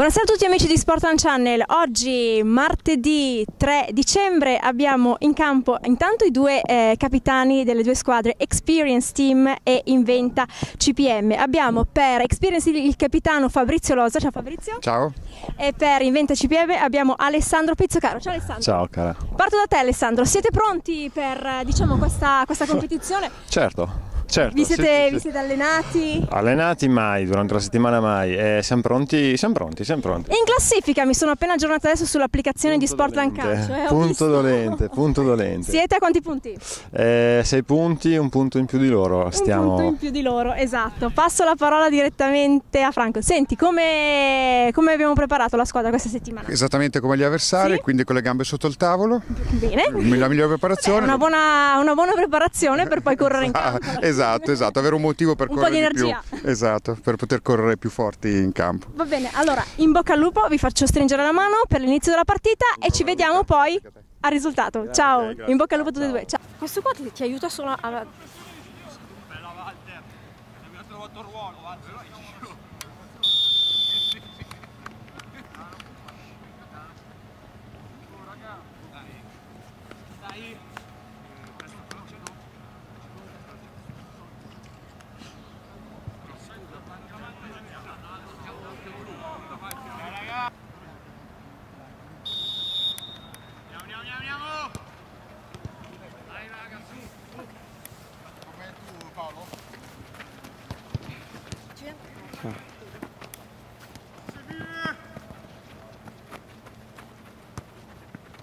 Buonasera a tutti amici di Sport on Channel. Oggi, martedì 3 dicembre, abbiamo in campo intanto i due eh, capitani delle due squadre Experience Team e Inventa CPM. Abbiamo per Experience il capitano Fabrizio Losa. Ciao Fabrizio. Ciao. E per Inventa CPM abbiamo Alessandro Pizzocaro. Ciao Alessandro. Ciao cara. Parto da te Alessandro. Siete pronti per eh, diciamo, questa, questa competizione? Certo. Certo, vi, siete, sì, sì. vi siete allenati? Allenati mai, durante la settimana mai. Eh, siamo pronti, siamo pronti, siamo pronti. In classifica mi sono appena aggiornata adesso sull'applicazione Punto di Sportland dolente, Calcio. eh, punto visto. dolente, punto dolente. Siete a quanti punti? Eh, sei punti, un punto in più di loro. Stiamo... Un punto in più di loro, esatto. Passo la parola direttamente a Franco. Senti, come, come abbiamo preparato la squadra questa settimana? Esattamente come gli avversari, Sì. quindi con le gambe sotto il tavolo, Bene. la migliore preparazione. una, buona, una buona preparazione per poi correre in Ah, campo. alla esatto, esatto, avere un motivo per Un po' correre di più. energia. Esatto, per poter correre più forti in campo. Va bene, allora in bocca al lupo, vi faccio stringere la mano per l'inizio della partita e ci vediamo poi al risultato. Ciao, in bocca al lupo a tutti e due. Ciao. Questo qua ti, ti aiuta solo a...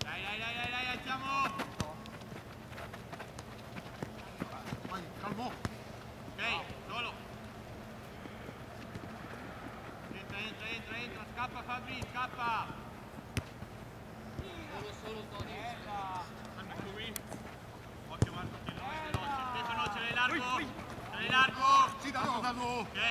Dai, dai, dai, dai, dai, alziamo! Vai, calmo! Ok, solo! Entra, entra, entra, entra, scappa Fabri, scappa! Solo, solo Tony! Andiamo qui! Occhio Marco, che non è veloce! Stefano, ce l'hai largo! Ce l'hai largo! Sì, dato, dato! Ok!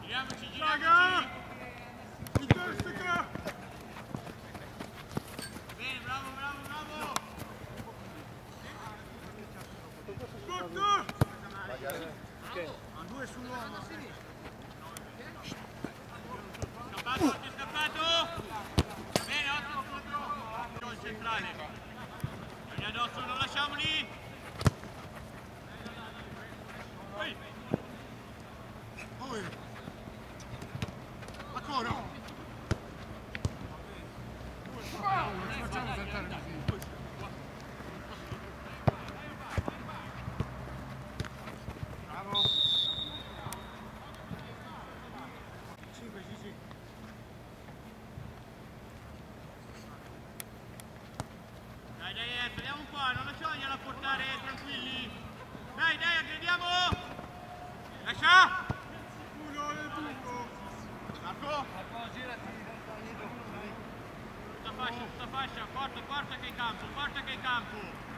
Giriamoci, giriamoci! Bene, bravo, bravo, bravo! Scappato, è scappato! Bene, ottimo contro! Il centrale! Vieni addosso, non lasciamoli! Ehi! Ancora! Dai, dai, dai, saliamo qua, non lasciamogliela portare, tranquilli! Dai, dai, aggrediamo! Lascia! Uno e due! Marco! Tutta fascia, tutta fascia, forza, forza che è campo, forza che è in campo!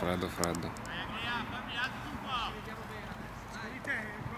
Freddo, freddo. Dai, Agria, fammi alzo un po'. Di te.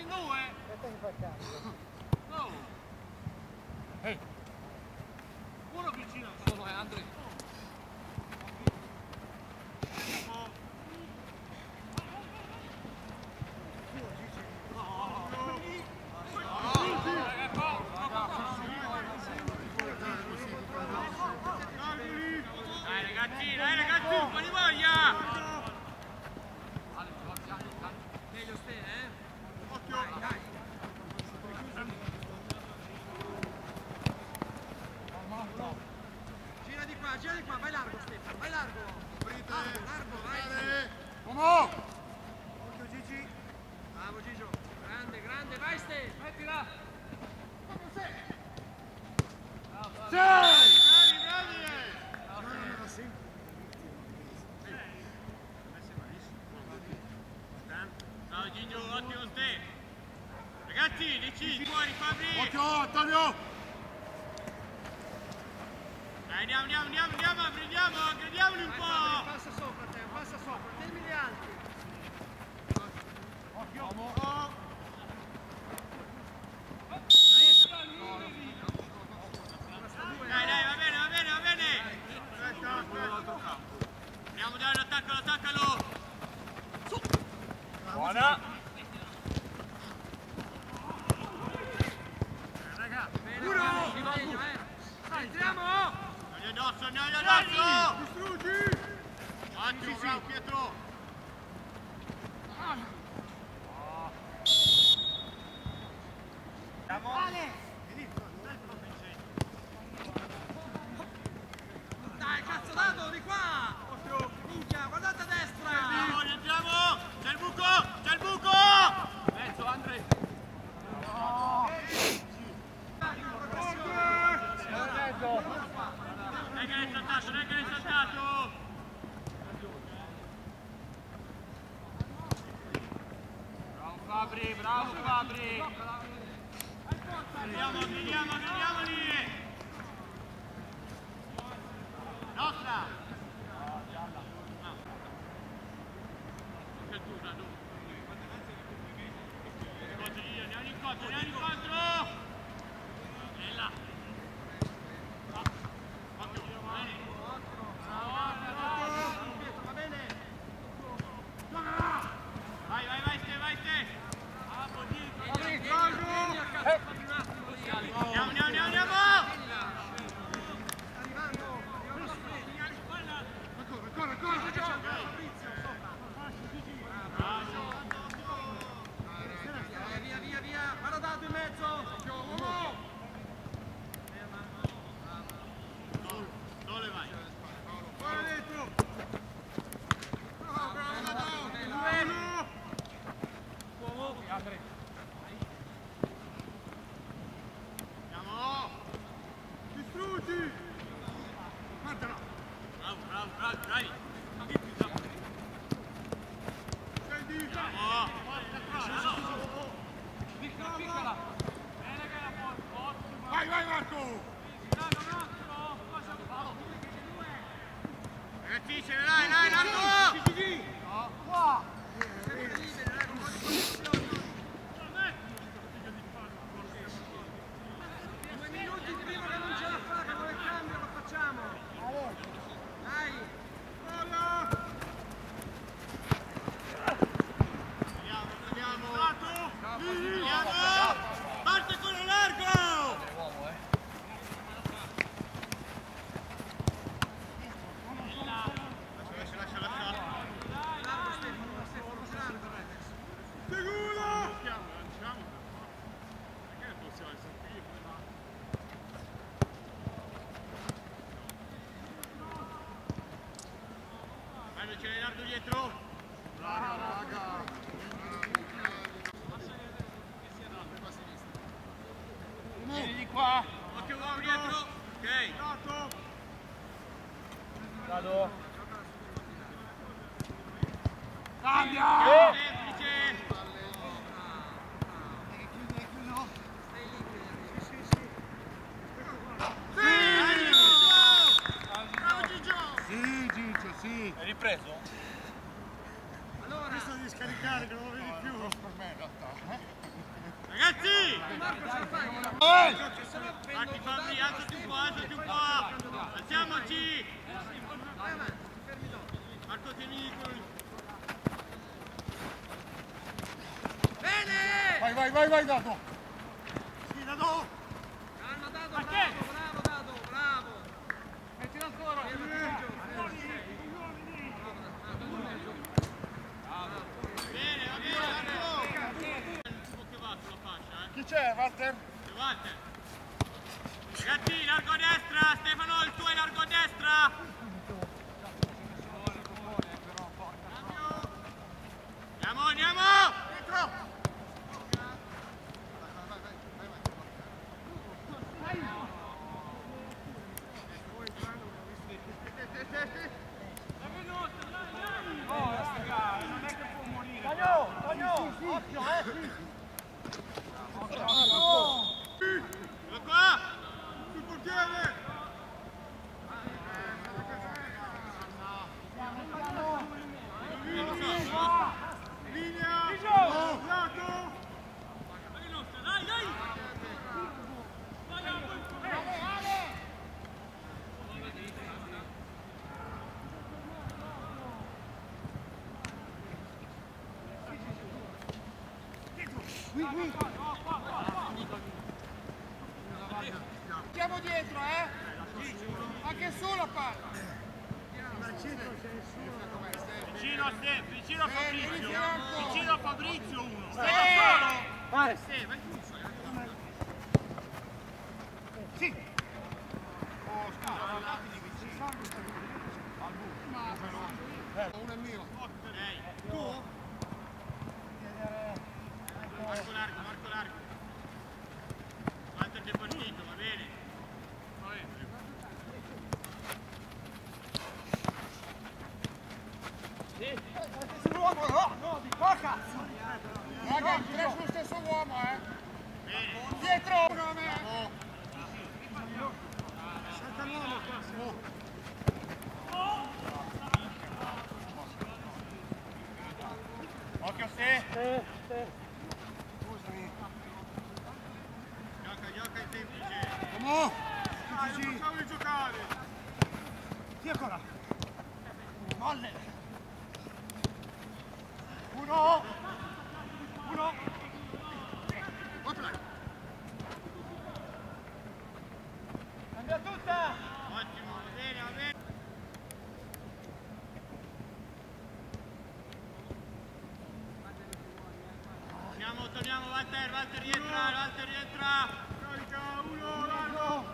in due. Aspetta che fa cazzo? No. Ehi. Uno vicino. solo è Andrea! andiamo, andiamo, andiamo. Dietro. Brava, raga. Vieni di qua. Occhio uomo dietro. Ok. Vado. Cambia! Eh. バイバイだと。Siamo dietro, eh? Anche solo palla. Vicino a te, vicino a eh, Fabrizio. Vicino a Fabrizio uno. Sei da solo? Vai. Sì, Oh, scusa, guardate di vicino. Uno è mio. Tu? 哎。torniamo, Walter, Walter rientra, Walter rientra. Carica, uno, largo.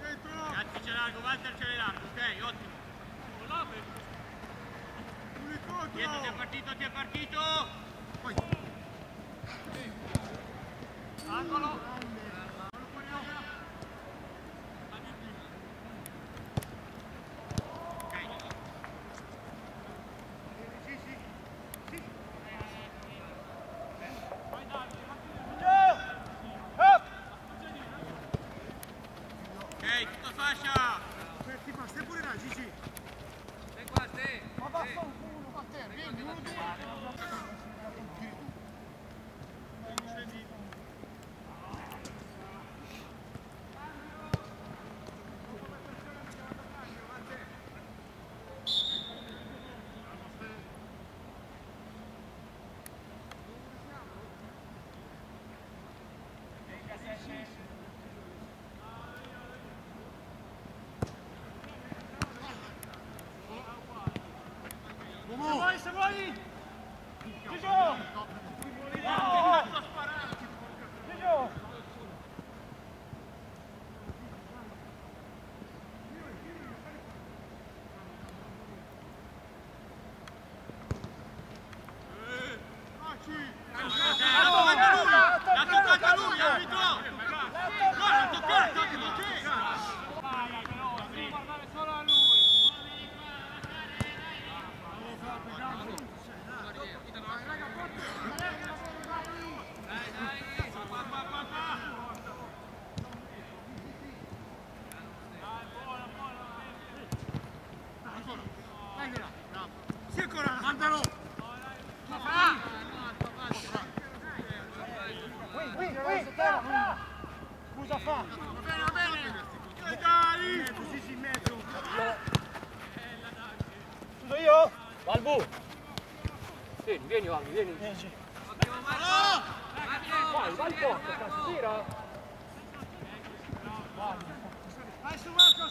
Dentro. Ragazzi c'è largo, Walter c'è largo, ok, ottimo. Dietro ti è partito, ti è partito. Angolo. session. vieni Valli, vieni. Vieni. Vai, vai forte, tira. Vai su Marco!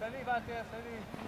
Salut, 21, salut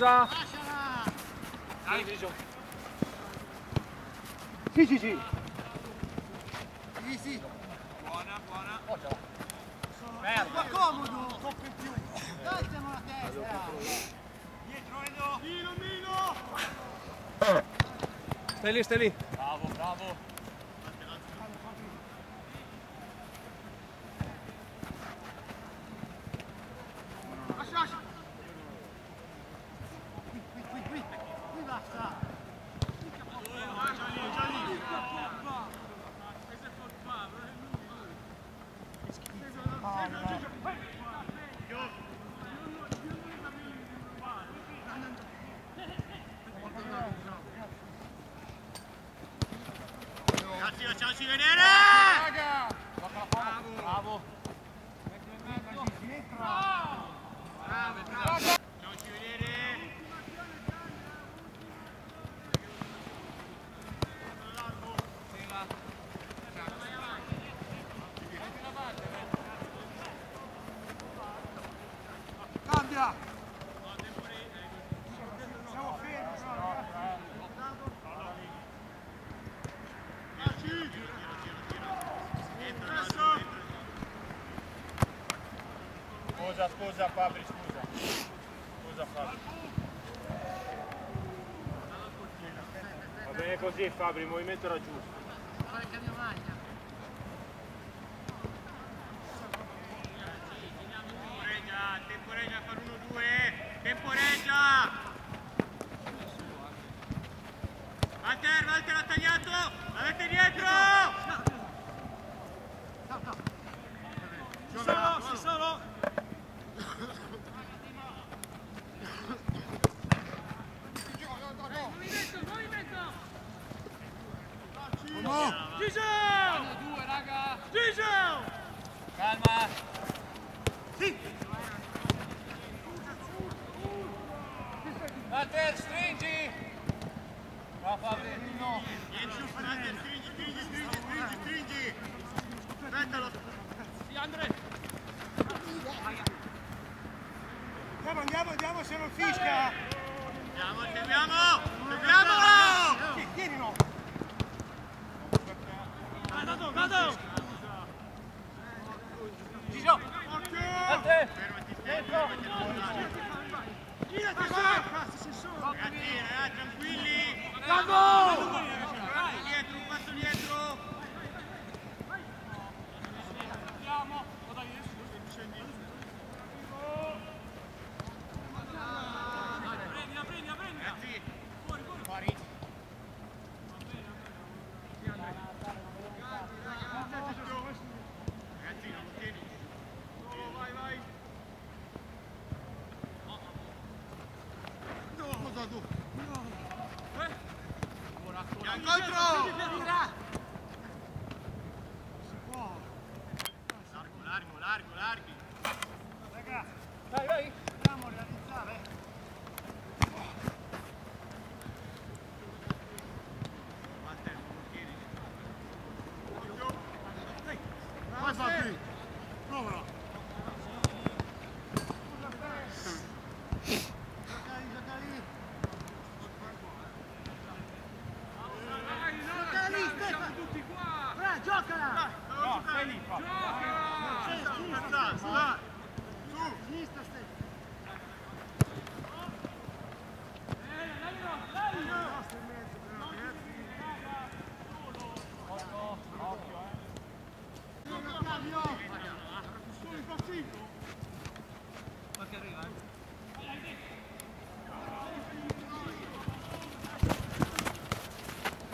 scusa. Dai, Sì, sì, sì. Sì, sì. Buona, buona. Oh, Merda. Ma comodo. Troppo in più. Calciamo la testa. Dietro, Edo. Mino, Mino. Eh. Stai lì, stai lì. Bravo, bravo. Scusa, Fabri, scusa. Scusa Fabri. Va bene così Fabri, il movimento era giusto. Fare il cambio maglia. Temporeggia, temporeggia a fare 1-2, temporeggia! Walter, Walter ha tagliato, l'avete dietro! Ci sono, ci sono! Giso! Due, raga. Giso! Calma. Walter, stringi. Bravo Fabri. Dietro, Walter, stringi, stringi, stringi, stringi, stringi! Aspettalo! Sì, Andre. Andiamo, andiamo, andiamo se non fischia. Andiamo, seguiamo! Seguiamolo! Sì, tienilo. Vado, vado! Gigio. Occhio! Walter. Fermati, fermati, fermati. Girati qua. Cazzo, sei solo. Ragazzi, ragazzi, tranquilli! Bravo. Dietro, un passo dietro! Ragazzi, fuori! Ragazzi, non lo tieni! Oh, vai, vai! Andiamo incontro! Largo, largo, largo, larghi! Ragazzi, Dai, vai. dobbiamo realizzare. Walter, non lo tieni! Vai, Fabri. Provalo. Gioca lì, gioca lì. Gioca lì, Stefano. Tutti qua! Bra, giocala. No, stai lì, fa! Gioca! Sta, sta! Su! Sinistra, Stefano.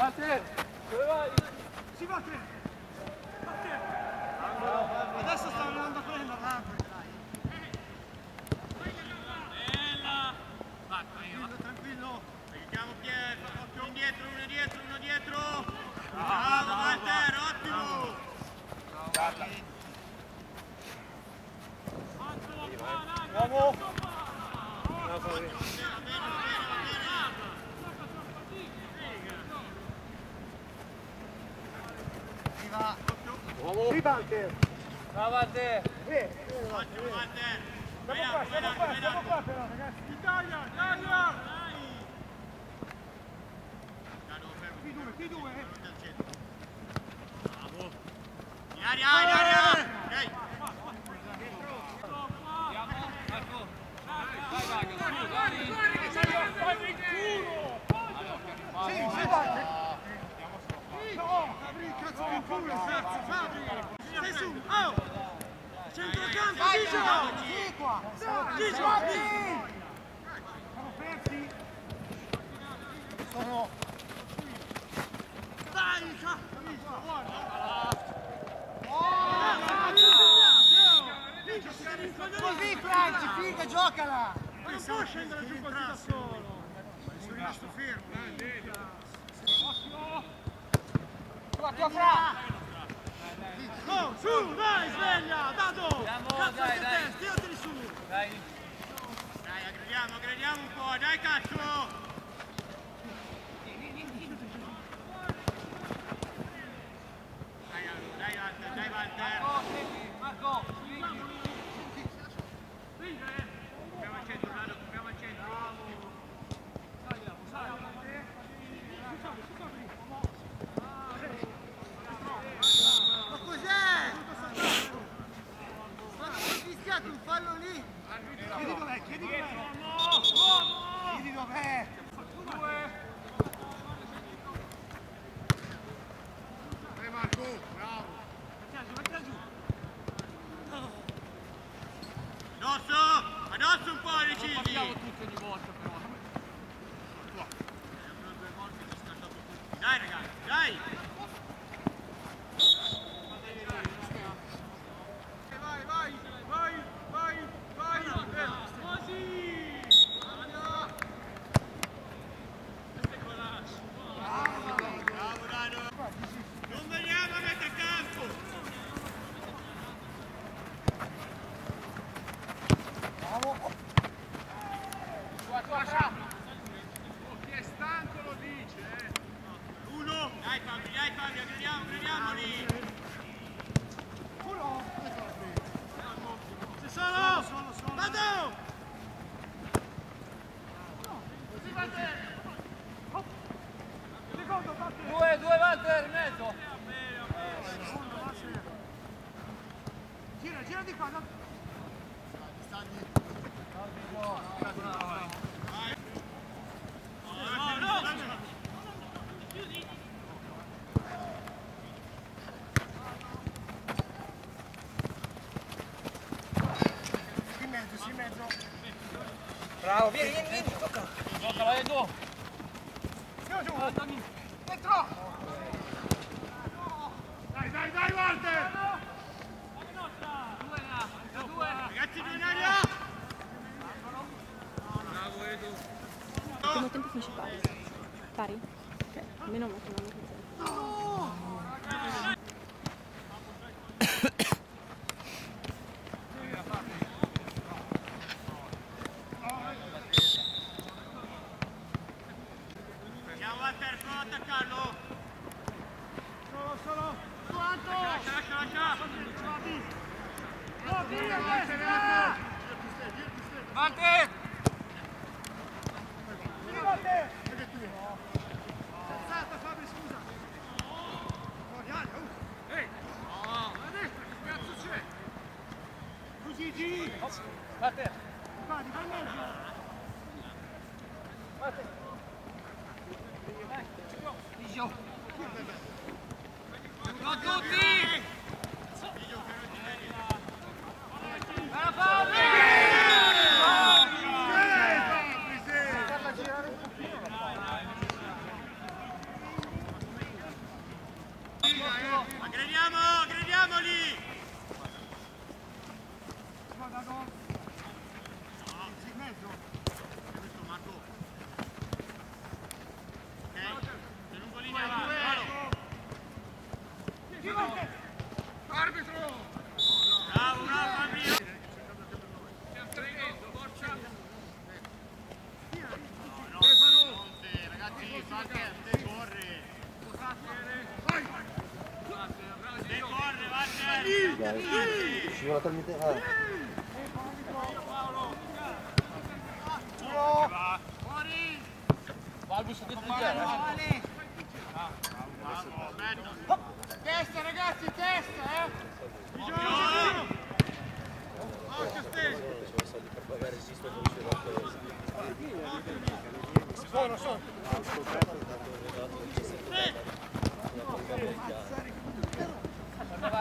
Walter, dove vai? Si va te. Va te. Adesso sta andando a prendere l'altro. Tranquillo. Aiutiamo Pier, occhio indietro, uno dietro, uno dietro! Bravo Walter, ottimo! Uomo. Viva. Uomo. Viva Walter. Bravo Walter. Vieni, Ottimo Walter! Siamo qua, siamo qua, siamo qua però ragazzi. Italia, Italia! Tutti due. In aria, in aria! Ok. Sì, sì, vai. No, Di culo, cazzo, Fabri. Stai su, oh! Centrocampo, Gigio! Gigio, persi? Sono... Dai, cazzo! Così Franci, figa, giocala! Ma non può scendere giù così da solo! Sono rimasto fermo, eh! Tua, tua Fra! Oh, su, dai, sveglia! Dado! Cazzo dai, dai. te, stirateli su! Dai, Dai, aggrediamo, aggrediamo un po', dai cazzo! Dai, dai Walter, dai Walter! Okay. Mí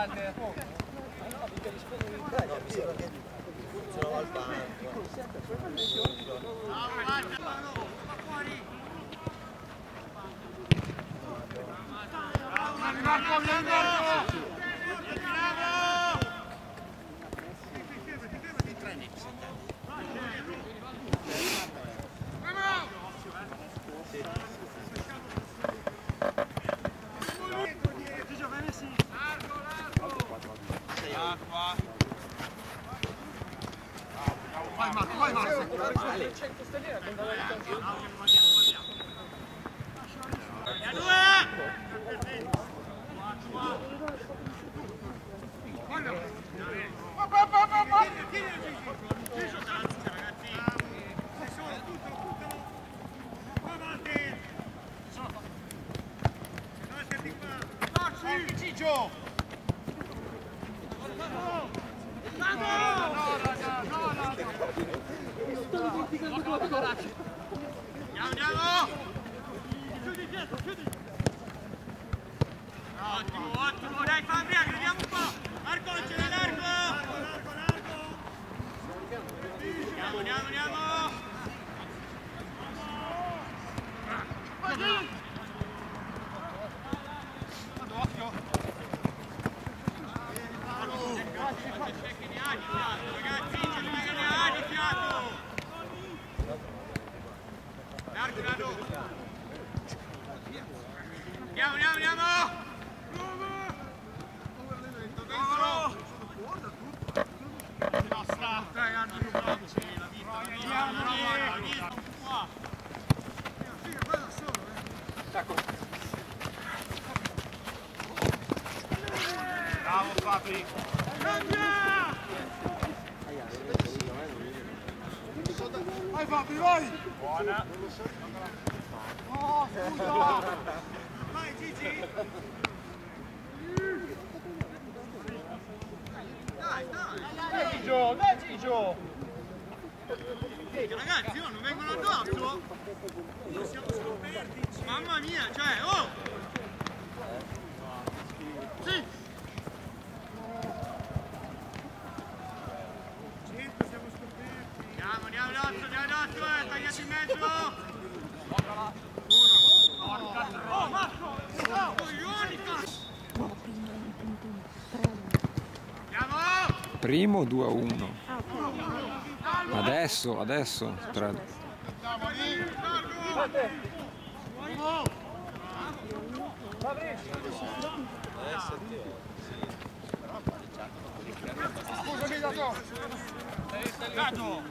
aggrediamo un po'! Marco, non ce l'hai largo! Largo, largo, largo! Andiamo, andiamo, andiamo! Occhio! C'è che ne ha di fiato, ragazzi, c'è che ne ha di fiato! Largo, largo! Andiamo, andiamo, andiamo! Bravo Fabri! Vai Fabri, vai! Buona! Vai Gigi! Dai, dai! Dai Gigio, dai Gigio! Ragazzi, oh, non vengono addosso! Non siamo scoperti! Mamma mia, cioè, oh! Sì! Andiamo, andiamo addosso, andiamo addosso, eh, tagliati in mezzo! Oh, Marco! Oh, coglioni, cazzo! Andiamo! Primo 2 a 1. Adesso, adesso. Tre. Scusami da to! Gato!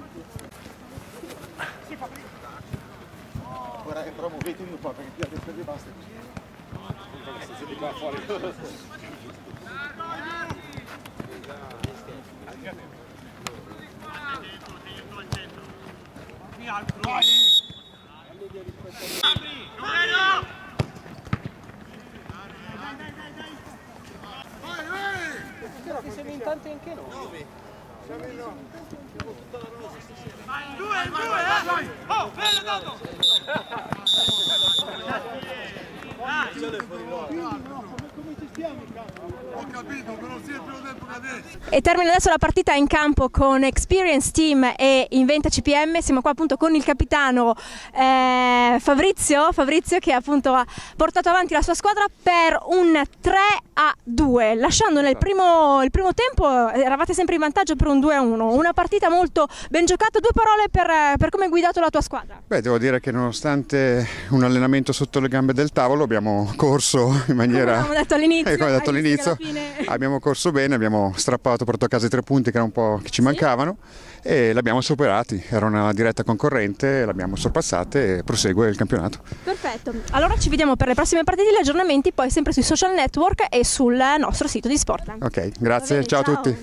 Ora però muovetevi un po' perché adesso vi basta così. Siete qua fuori. Vai! Apri! Non vedo! Vai in due, in due, eh! Oh, bello dato! Ho capito, però sempre lo tempo che adesso! E termina adesso la partita in campo con Experience Team e Inventa CPM. Siamo qua appunto con il capitano eh, Fabrizio, Fabrizio che appunto ha portato avanti la sua squadra per un 3 a 2, lasciando nel primo, il primo tempo eravate sempre in vantaggio per un 2 a 1. Una partita molto ben giocata. Due parole per, per come hai guidato la tua squadra. Beh, devo dire che nonostante un allenamento sotto le gambe del tavolo abbiamo corso in maniera... Come avevamo detto all'inizio, Eh, abbiamo corso bene, abbiamo strappato, portato a casa i tre punti che era un po' che ci mancavano e l'abbiamo superati. Era una diretta concorrente, l'abbiamo sorpassata e prosegue il campionato. Perfetto, allora ci vediamo per le prossime partite, gli aggiornamenti poi sempre sui social network e sul nostro sito di Sportland. Ok, grazie, bene, ciao a ciao. tutti.